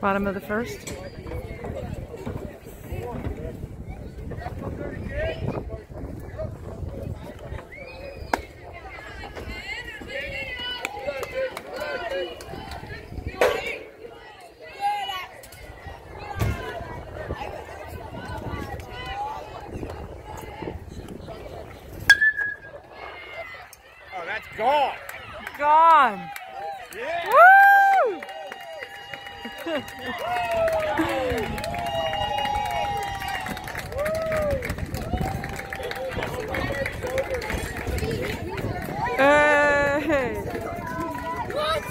Bottom of the first. That's gone. Gone. Yeah. Woo! hey. What?